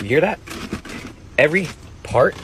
You hear that? Every part